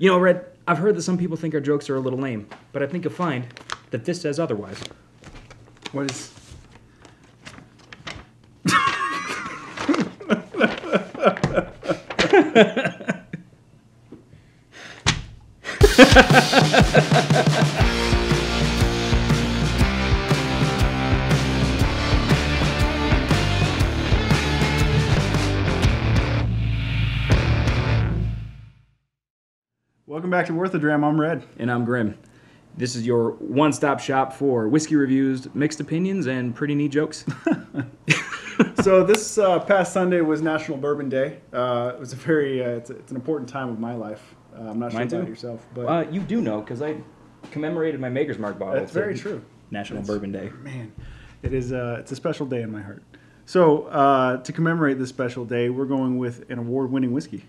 You know, Red, I've heard that some people think our jokes are a little lame, but I think you'll find that this says otherwise. What is? back to Worth a Dram. I'm Red. And I'm Grim. This is your one stop shop for whiskey reviews, mixed opinions, and pretty neat jokes. so this uh, past Sunday was National Bourbon Day. Uh, it was a very uh, it's, it's an important time of my life. Uh, I'm not sure about too. yourself, but Uh, you do know, because I commemorated my Maker's Mark bottle. that's very true. National That's- Bourbon Day. Man, it is uh, it's a special day in my heart. So uh, to commemorate this special day, we're going with an award-winning whiskey,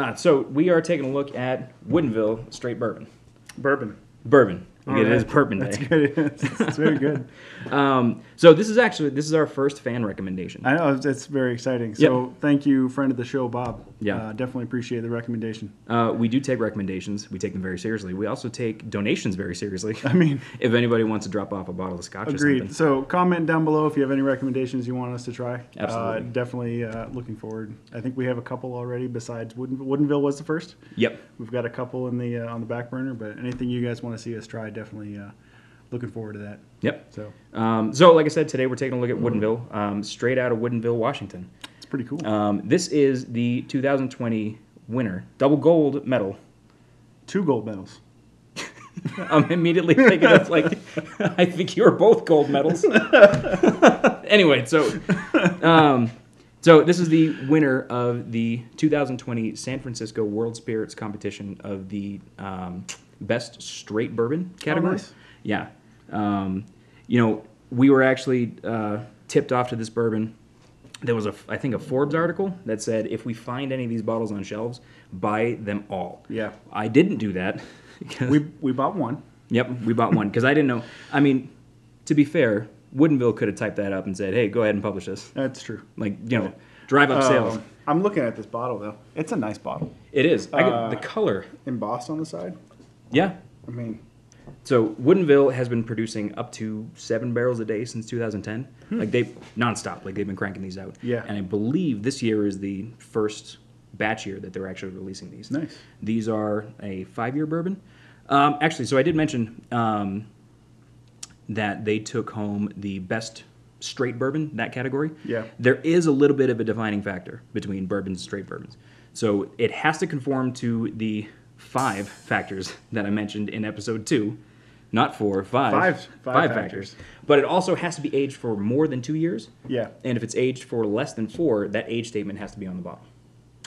Uh, so we are taking a look at Woodinville Straight Bourbon. bourbon. Bourbon. All it is right. Bourbon That's good. it's, very good. Um, so this is actually this is our first fan recommendation. I know it's very exciting. So thank you, friend of the show, Bob. Yeah. uh, definitely appreciate the recommendation. Uh, we do take recommendations. We take them very seriously. We also take donations very seriously. I mean, if anybody wants to drop off a bottle of scotch or Agreed. something. So comment down below if you have any recommendations you want us to try. Absolutely. Uh, definitely uh, looking forward. I think we have a couple already. Besides Wooden, Woodinville was the first. Yep. We've got a couple in the uh, on the back burner, but anything you guys want to see us try, definitely uh, looking forward to that. Yep. So Um, so, like I said, today we're taking a look at Woodinville, um, straight out of Woodinville, Washington. it's pretty cool. Um, this is the 2020 winner, double gold medal. Two gold medals. I'm immediately thinking of like, I think you are both gold medals. anyway, so, um, so this is the winner of the 2020 San Francisco World Spirits competition of the um, best straight bourbon category. nice. Yeah, um, you know, we were actually uh, tipped off to this bourbon. There was a, I think, a Forbes article that said if we find any of these bottles on shelves, buy them all. Yeah. I didn't do that. We we bought one. Yep, we bought one because I didn't know. I mean, to be fair, Woodinville could have typed that up and said, "Hey, go ahead and publish this." That's true. Like, you know, drive up sales. Um, I'm looking at this bottle though. It's a nice bottle. It is. I got uh, the color. Embossed on the side. Yeah. I mean, So Woodinville has been producing up to seven barrels a day since 2010. Like they nonstop. Like they've been cranking these out. Hmm. Yeah. And I believe this year is the first batch year that they're actually releasing these. Nice. These are a five-year bourbon. Um, actually, so I did mention um, that they took home the best straight bourbon that category. Yeah. There is a little bit of a defining factor between bourbons and straight bourbons. So it has to conform to the five factors that I mentioned in episode two, not four, five. Five- five factors. But it also has to be aged for more than two years. yeah. And if it's aged for less than four, that age statement has to be on the bottle.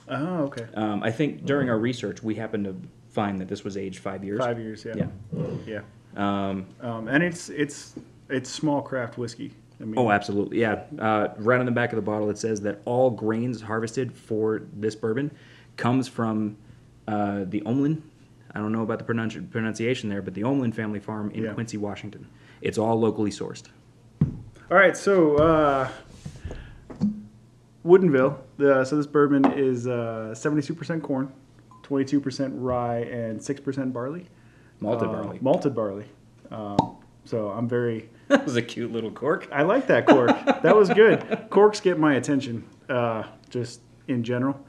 Oh, okay. Um, I think during our research, we happened to find that this was aged five years. Five years. Yeah. Yeah. Yeah. Um, Um, and it's it's it's small craft whiskey. I mean, oh, absolutely. Yeah. Uh, right on the back of the bottle, it says that all grains harvested for this bourbon comes from uh, the Omlin. I don't know about the pronunci- pronunciation there, but the Omlin family farm in Yeah. Quincy, Washington. It's all locally sourced. All right, so uh, Woodinville. The, so this bourbon is uh, seventy-two percent corn, twenty-two percent rye, and six percent barley. Malted Uh, barley. Malted barley. Um, so I'm very. that was a cute little cork. I like that cork. that was good. Corks get my attention, uh, just in general.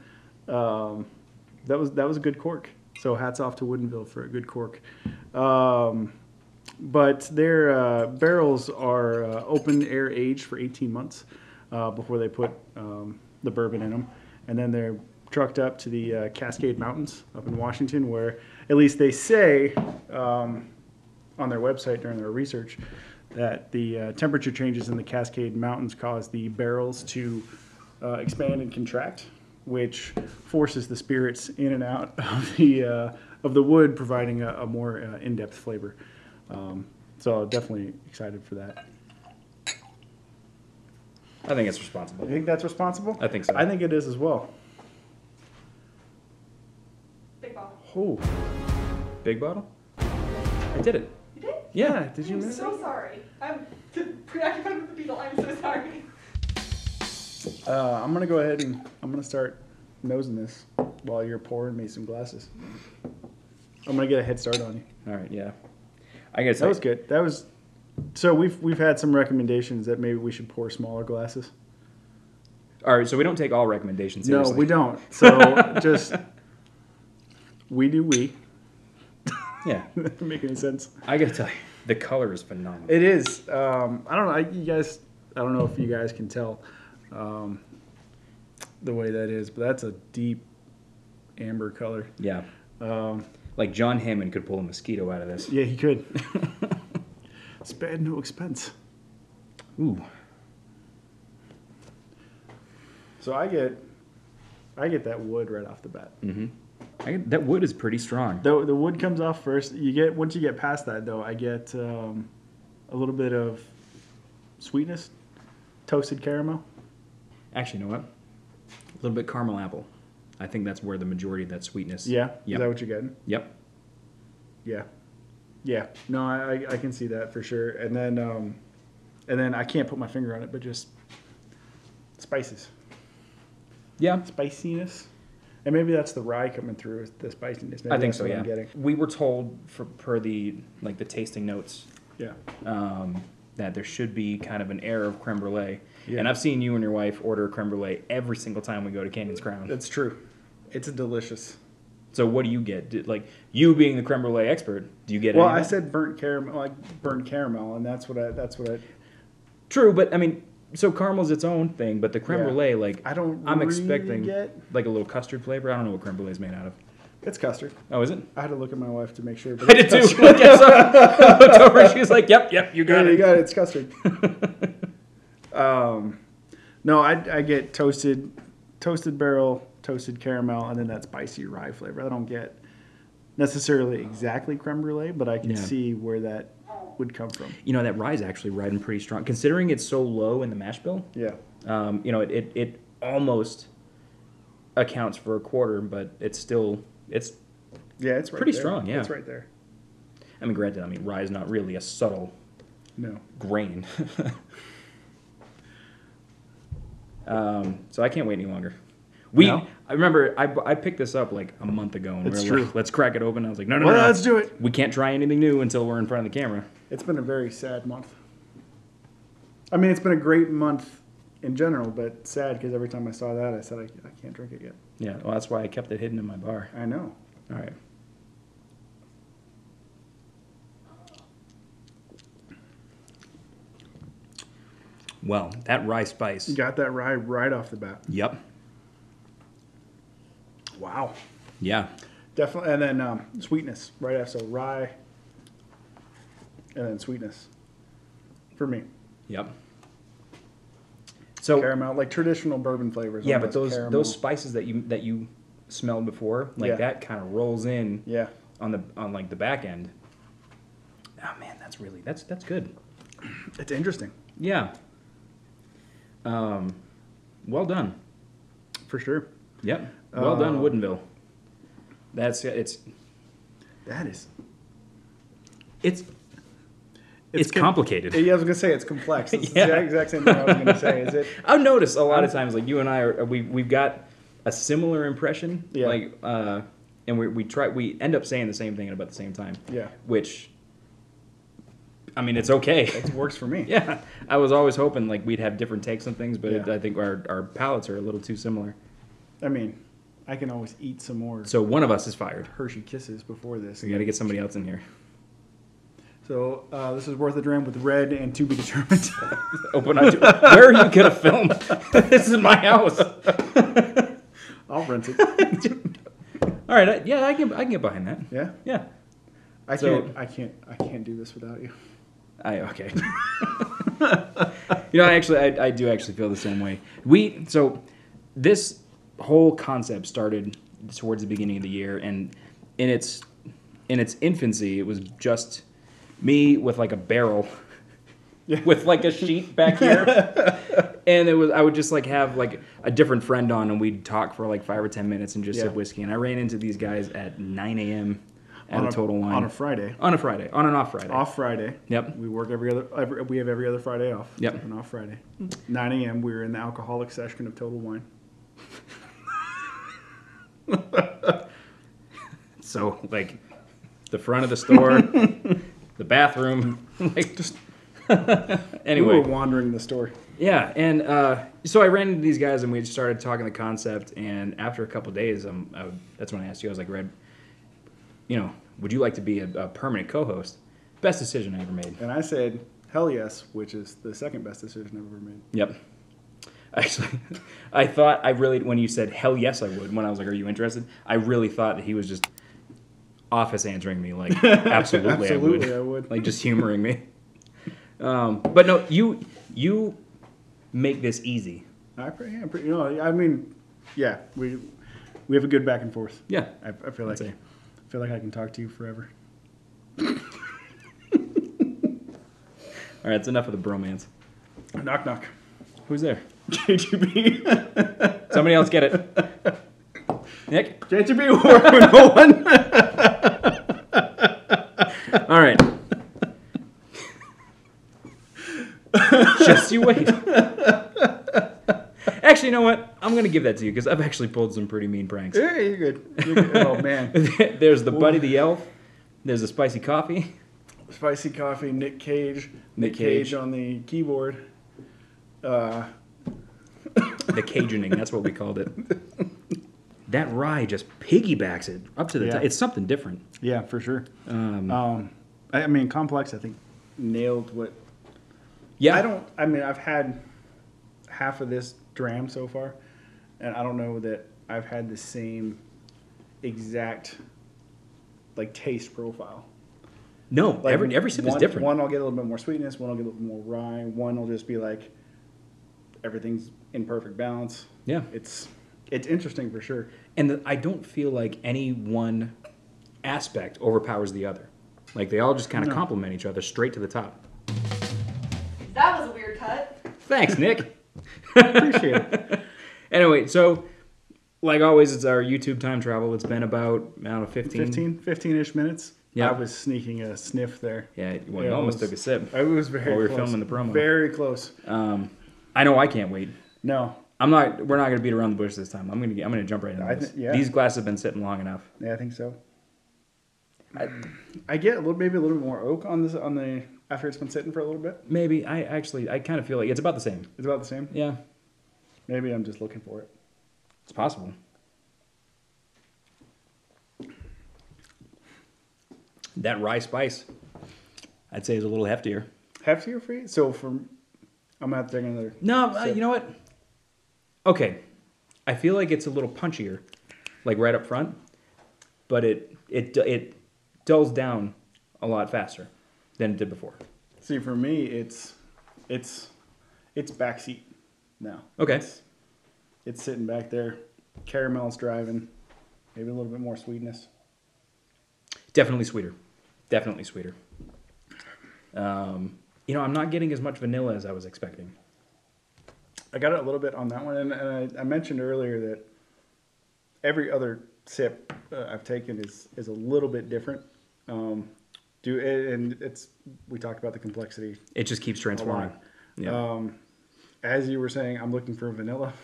Um, that was that was a good cork. So hats off to Woodinville for a good cork. Um, but their uh, barrels are uh, open air aged for 18 months uh, before they put um, the bourbon in them, and then they're trucked up to the uh, Cascade Mountains up in Washington, where at least they say um, on their website during their research that the uh, temperature changes in the Cascade Mountains cause the barrels to uh, expand and contract, which forces the spirits in and out of the uh, of the wood, providing a, a more uh, in-depth flavor. Um, so definitely excited for that. I think it's responsible. You think that's responsible? I think so. I think it is as well. Big bottle. Oh, Big bottle? I did it. You did? Yeah. did you I'm miss? so sorry. I'm preoccupied with the beetle. I'm so sorry. Uh, I'm gonna go ahead and I'm gonna start nosing this while you're pouring me some glasses. I'm gonna get a head start on you. All right, yeah. I guess That was good. That was. So we've we've had some recommendations that maybe we should pour smaller glasses. All right, so we don't take all recommendations No, we don't. So just we do we. Yeah, Make any sense? I gotta tell you, the color is phenomenal. It is. Um, I don't know. I, you guys. I don't know if you guys can tell um, the way that is, but that's a deep amber color. yeah, Um, like John Hammond could pull a mosquito out of this. yeah, he could. Spare no expense. Ooh, So I get, I get that wood right off the bat. mm-hmm. I, get- that wood is pretty strong. The the wood comes off first. You get once you get past that though, I get um, a little bit of sweetness, toasted caramel. Actually, you know what? A little bit caramel apple. I think that's where the majority of that sweetness. Yeah, is that what you're getting? Yep. Yeah, yeah. No, I I- can see that for sure. And then um, and then I can't put my finger on it, but just spices, Yeah. spiciness, and maybe that's the rye coming through with the spiciness. Maybe I think so. Yeah. I'm getting. We were told for per the like the tasting notes Yeah. um, that there should be kind of an air of creme brulee. Yeah. And I've seen you and your wife order creme brulee every single time we go to Canyon's Crown. That's true. It's a delicious. So what do you get? Did, like you being the creme brulee expert, do you get? Well, I said burnt caramel, like burnt caramel, and that's what I. That's what I. true, but I mean, so caramel's its own thing, but the creme Yeah. brulee, like I don't. I'm really expecting Get, like a little custard flavor. I don't know what creme brulee is made out of. it's custard. Oh, is it? I had to look at my wife to make sure. But I did too. custard. Yes, I looked over. She was like, "Yep, yep, you got Yeah, it." you got it. It's custard. Um, no, I, I get toasted, toasted barrel, toasted caramel, and then that spicy rye flavor. I don't get necessarily exactly creme brulee, but I can Yeah. see where that would come from. You know that rye is actually riding pretty strong, considering it's so low in the mash bill. Yeah. Um, you know, it, it, it almost accounts for a quarter, but it's still it's. Yeah, it's right Pretty there. strong, yeah. It's right there. I mean, granted, I mean rye is not really a subtle No. grain. um, so I can't wait any longer. We, No? I remember I, I picked this up like a month ago, and It's we were true. like, "Let's crack it open." I was like, "No, no, Well, no, no. let's do it. We can't try anything new until we're in front of the camera." It's been a very sad month. I mean, it's been a great month in general, but sad because every time I saw that, I said, I, I can't drink it yet. Yeah, well, that's why I kept it hidden in my bar. I know. All right. Well, that rye spice. You got that rye right off the bat. Yep. Wow. Yeah. Definitely. And then um, sweetness right after. So rye and then sweetness for me. Yep. So Caramel, like traditional bourbon flavors. yeah, but those caramel. those spices that you that you smelled before, like Yeah. that kind of rolls in Yeah. on the on like the back end. Oh man, that's really that's that's good. It's interesting Yeah. Um, well done. for sure. Yep. Well done, Uh, Woodinville. That's it's That is. it's it's, com- complicated. Yeah, I was gonna say it's complex. It's Yeah. the exact same thing I was gonna say. Is it? I've noticed a lot of times, like you and I are, we we've got a similar impression, Yeah. like, uh, and we we try we end up saying the same thing at about the same time. Yeah. Which, I mean, it's okay. It works for me. yeah, I was always hoping like we'd have different takes on things, but it, I think our our palates are a little too similar. I mean, I can always eat some more So one of us is fired. Hershey Kisses before this. We got to get somebody else in here. So uh, this is worth a dram with red and to be determined. Open up. Where are you gonna film? this is my house. I'll rent it. All right. I, yeah, I can I can get behind that. Yeah. Yeah. I So- can't. I can't. I can't do this without you. I okay. you know, I actually, I, I do actually feel the same way. We so this whole concept started towards the beginning of the year, and in its in its infancy, it was just me with like a barrel, with like a sheet back here, and it was I would just like have like a different friend on, and we'd talk for like five or ten minutes and just Yeah. sip whiskey. And I ran into these guys at 9 a.m. at on a, total wine on a Friday. on a Friday, on and off Friday. Off Friday. Yep. We work every other. Every, we have every other Friday off. Yep. And off Friday. 9 a.m. We are in the alcoholic section of Total Wine. So like, the front of the store, the bathroom, like just. anyway, we were wandering the store. yeah, and uh, so I ran into these guys and we started talking the concept. And after a couple days, um, I that's when I asked you. I was like, "Red, you know, would you like to be a, a permanent co-host?" Best decision I ever made. And I said, hell yes, which is the second best decision I've ever made. Yep. Actually, I thought I really when you said hell yes I would when I was like, "Are you interested?" I really thought that he was just office answering me like, "Absolutely, Absolutely, I, I would. would. like just humoring me. Um, but no, you you make this easy. I, pre- yeah, pre- you know, I mean, yeah, we we have a good back and forth. Yeah. I, I feel like I'd say. I feel like I can talk to you forever. All right, it's enough of the bromance. Knock knock. Who's there? JGB. Somebody else get it. Nick. JGB war no one. All right. Just you wait. Actually, you know what? I'm gonna give that to you because I've actually pulled some pretty mean pranks. yeah, you're good. You're good. Oh man, There's the Buddy the Elf. There's a spicy coffee. spicy coffee. Nick Cage. Nick Cage Cage. on the keyboard. Uh, The cajuning. That's what we called it. That rye just piggybacks it up to the Yeah. top. It's something different. yeah, for sure. Um, Um, I, I mean, complex. I think nailed what yeah. I don't. I mean, I've had half of this dram so far, and I don't know that I've had the same exact like taste profile. No, Like every every sip one, is different. One I'll get a little bit more sweetness. One I'll get a little bit more rye. One will just be like everything's in perfect balance. Yeah. It's it's interesting for sure. And the, I don't feel like any one aspect overpowers the other. Like they all just kind of No. complement each other straight to the top. That was a weird cut. Thanks, Nick. Appreciate it. anyway, so like always, it's our YouTube time travel. It's been about I don't know 15. 15, 15-ish minutes. Yeah. I was sneaking a sniff there. Yeah, well, Yeah, you almost was- took a sip. I was very While we were close. filming the promo. Very close. Um, I know I can't wait. No, I'm not. We're not going to beat around the bush this time. I'm going to. I'm going to jump right into I this. thi- yeah. These glasses have been sitting long enough. Yeah, I think so. I, I get a little, maybe a little bit more oak on this on the after it's been sitting for a little bit. Maybe I actually. I kind of feel like it's about the same. It's about the same. Yeah, Maybe I'm just looking for it. it's possible. That rye spice, I'd say, is a little heftier. Heftier for you? So from, I'm gonna have to take another. No, uh, you know what? Okay, I feel like it's a little punchier, like right up front, but it it it dulls down a lot faster than it did before. See, for me, it's, it's, it's backseat now. Okay. It's, it's sitting back there. Caramel's driving. Maybe a little bit more sweetness. Definitely sweeter. Definitely sweeter. Um, you know, I'm not getting as much vanilla as I was expecting. I got it a little bit on that one, and, and I, I mentioned earlier that every other sip uh, I've taken is is a little bit different. Um, do and it's we talked about the complexity. It just keeps transforming. Yeah. Um, as you were saying, I'm looking for vanilla.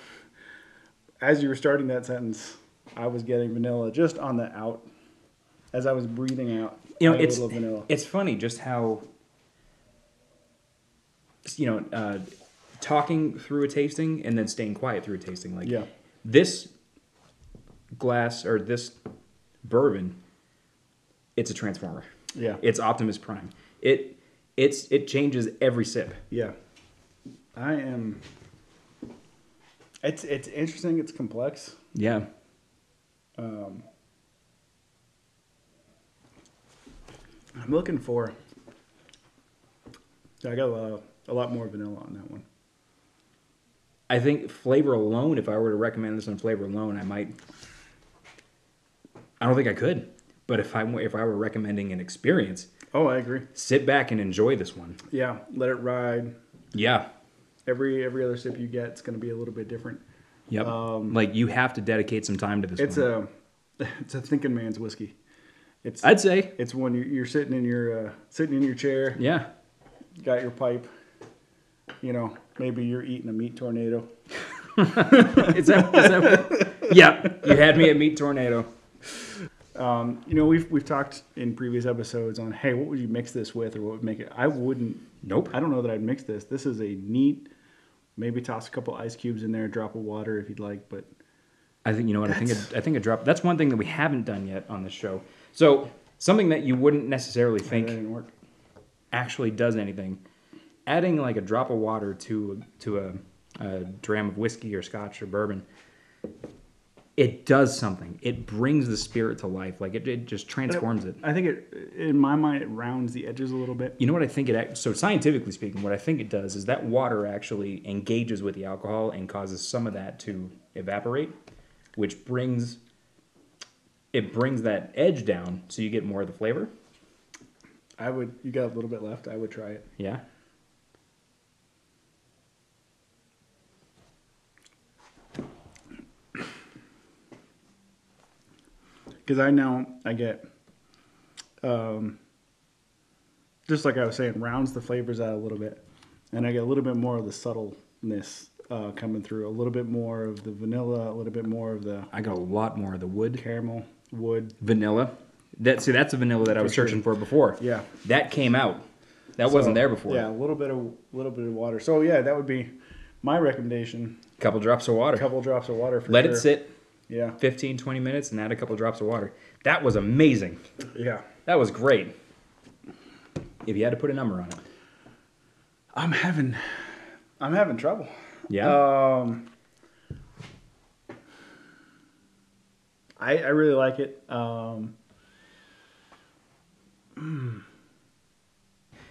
As you were starting that sentence, I was getting vanilla just on the out. As I was breathing out, you know, I had a it's vanilla. it's funny just how you know uh, talking through a tasting and then staying quiet through a tasting. Like Yeah. this glass or this bourbon, it's a transformer. Yeah. It's Optimus Prime. It it's it changes every sip. Yeah. I am. It's it's interesting. It's complex. Yeah. Um, I'm looking for. I got a lot, a lot more vanilla on that one. I think flavor alone, if I were to recommend this on flavor alone, I might. I don't think I could, but if I if I were recommending an experience, Oh, I agree. sit back and enjoy this one. Yeah, let it ride. Yeah. Every every other sip you get, it's going to be a little bit different. Yep. Um, like you have to dedicate some time to this. It's one. a it's a thinking man's whiskey. It's I'd say. it's when you're, you're sitting in your uh, sitting in your chair, Yeah. got your pipe. You know, maybe you're eating a meat tornado. Is that, is that yeah. You had me at Meat Tornado. Um, you know, we've we've talked in previous episodes on, hey, what would you mix this with, or what would make it? I wouldn't. Nope. I don't know that I'd mix this. This is a neat. Maybe toss a couple ice cubes in there, a drop of water if you'd like, but I think you know what I think. A, I think a drop. That's one thing that we haven't done yet on this show. So something that you wouldn't necessarily think actually does anything. Adding like a drop of water to to a, a dram of whiskey or scotch or bourbon, it does something. It brings the spirit to life. Like it, it just transforms it. I think it, in my mind, it rounds the edges a little bit. You know what I think it act- so scientifically speaking, what I think it does is that water actually engages with the alcohol and causes some of that to evaporate, which brings it brings that edge down so you get more of the flavor. I would. You got a little bit left. I would try it. Yeah. Because I know I get, um, just like I was saying, rounds the flavors out a little bit, and I get a little bit more of the subtleness uh, coming through, a little bit more of the vanilla, a little bit more of the I got a lot more of the wood caramel, wood. vanilla. That see that's the vanilla that I was searching for before. Yeah. That came out. That So, wasn't there before. Yeah, a little bit of a little bit of water. So yeah, that would be my recommendation. couple drops of water. A couple drops of water. For Let sure. it sit Yeah, 15 20 minutes and add a couple drops of water. That was amazing. yeah. That was great. If you had to put a number on it. I'm having, I'm having trouble. Yeah. Um, I I really like it. Um,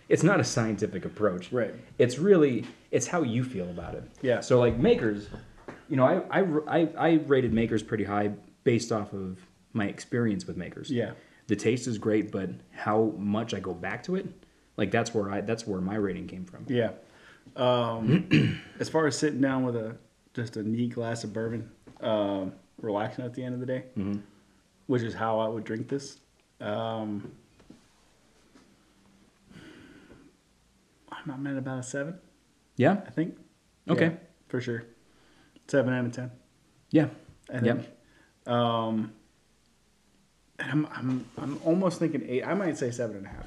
it's not a scientific approach. Right. It's really it's how you feel about it. Yeah. So like makers, you know, I I, I, I rated makers pretty high based off of my experience with makers. Yeah. The taste is great, but how much I go back to it, like that's where I that's where my rating came from. yeah. Um, as far as sitting down with a just a neat glass of bourbon, um, relaxing at the end of the day, which is how I would drink this. Um, I'm I'm at about a seven, Yeah. I think. Okay. Yeah, for sure. Seven out of ten. Yeah. I Yep. Um, and I'm, I'm, I'm almost thinking eight. I might say seven and a half.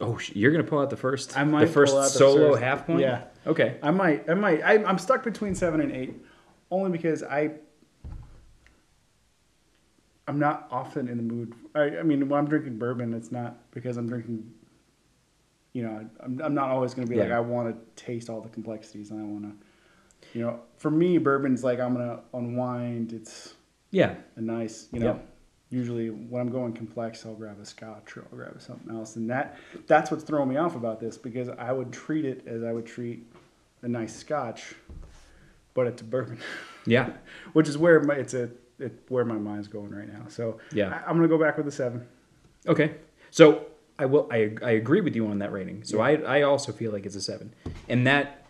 Oh, you're gonna pull out the first I might the first the solo first- half point. yeah. Okay. I might, I might, I, I'm stuck between seven and eight, only because I, I'm not often in the mood. I, I mean, when I'm drinking bourbon, it's not because I'm drinking. You know, I'm, I'm not always going to be like I want to taste all the complexities, and I want to, you know, for me, bourbon's like I'm gonna unwind. It's Yeah. a nice, you know. Yeah. Usually, when I'm going complex, I'll grab a scotch or I'll grab something else, and that that's what's throwing me off about this because I would treat it as I would treat a nice scotch, but it's a bourbon, Yeah. which is where my it's a it, where my mind's going right now. So Yeah. I, I'm gonna go back with a seven. Okay. So I will. I, I agree with you on that rating. So I I also feel like it's a seven, and that,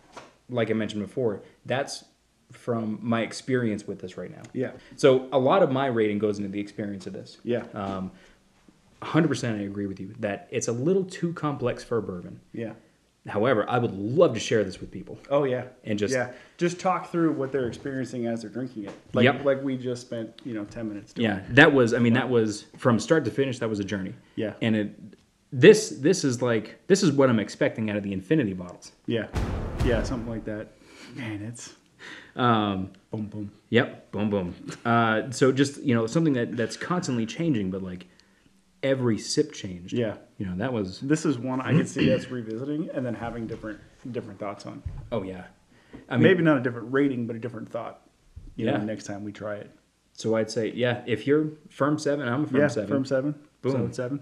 like I mentioned before, that's from my experience with this right now. Yeah, So a lot of my rating goes into the experience of this. yeah, Um, 100% I agree with you that it's a little too complex for a bourbon. yeah. However, I would love to share this with people. Oh yeah, And just- yeah, just talk through what they're experiencing as they're drinking it. Like Yep. like we just spent you know ten minutes doing. Yeah, that was. I mean, that was from start to finish. That was a journey. Yeah. And it, this, this is like, this is what I'm expecting out of the Infinity bottles. yeah, yeah, something like that. Man, it's Um, boom boom. Yep, boom, boom. Uh, so just you know something that that's constantly changing, but like every sip changed. Yeah. You know that was. This is one I could see us revisiting and then having different different thoughts on. Oh yeah. I mean, Maybe not a different rating, but a different thought. You Yeah. know, next time we try it. So I'd say yeah. If you're firm seven, I'm a firm yeah, seven. firm seven. Boom. Solid seven.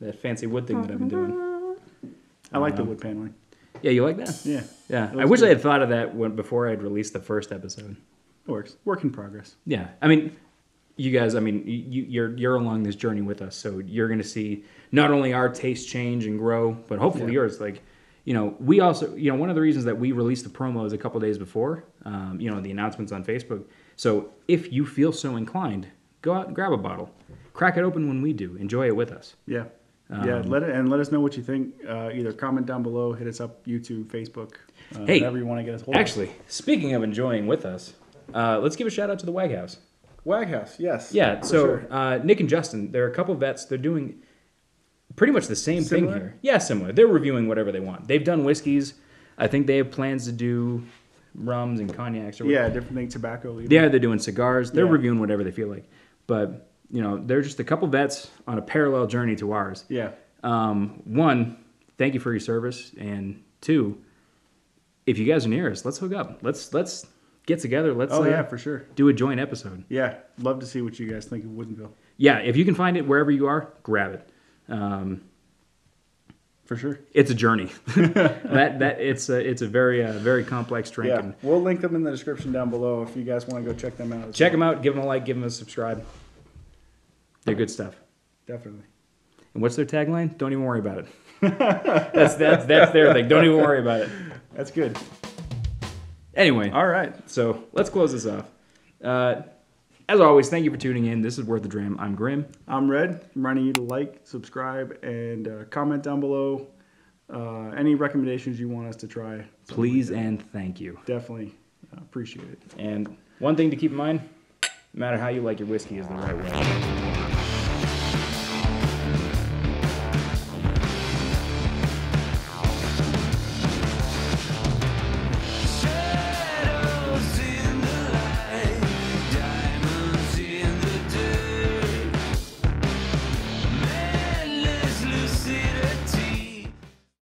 That fancy wood thing that I've been doing. I like the wood paneling. Yeah, you like that? Yeah, Yeah. I wish I had thought of that when before I'd released the first episode. It works. Work in progress. Yeah, I mean, you guys. I mean, you, you're you're along this journey with us, so you're going to see not only our taste change and grow, but hopefully Yeah. yours. Like, you know, we also, you know, one of the reasons that we released the promos a couple days before, um, you know, the announcements on Facebook. So if you feel so inclined, go out and grab a bottle, crack it open when we do, enjoy it with us. Yeah. Yeah, Um, let it and let us know what you think. Uh, either comment down below, hit us up YouTube, Facebook, uh, Hey, whatever you want to get us hold of. Actually, speaking of enjoying with us, uh, let's give a shout out to the Wag House. Wag House, yes. Yeah, for so sure. uh, Nick and Justin, they're a couple vets. They're doing pretty much the same Similar? thing here. Yeah, similar. They're reviewing whatever they want. They've done whiskeys. I think they have plans to do rums and cognacs or whatever. yeah, different thing. Tobacco. Even. Yeah, they're doing cigars. They're Yeah. reviewing whatever they feel like. But you know, they're just a couple vets on a parallel journey to ours. Yeah. Um, one, thank you for your service, and two, if you guys are near us, let's hook up. Let's let's get together. Let's Oh uh, yeah, for sure. do a joint episode. Yeah, love to see what you guys think of Woodinville. Yeah, if you can find it wherever you are, grab it. Um, For sure. it's a journey. that that it's a it's a very uh, very complex drink. Yeah, And we'll link them in the description down below if you guys want to go check them out. check well. them out. Give them a like. Give them a subscribe. They're good stuff. Definitely. And what's their tagline? Don't even worry about it. that's that's that's their thing. Don't even worry about it. That's good. Anyway, All right. so let's close this off. Uh, as always, thank you for tuning in. This is Worth the Dram. I'm Grim. I'm Red. I'm running you to like, subscribe, and uh, comment down below uh, any recommendations you want us to try. Please and thank you. Definitely appreciate it. And one thing to keep in mind: no matter how you like your whiskey, is the right way.